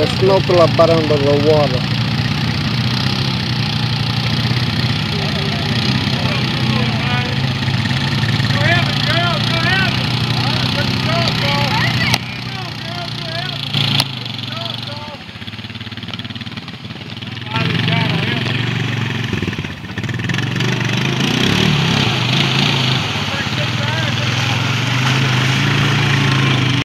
that's not la parando the water.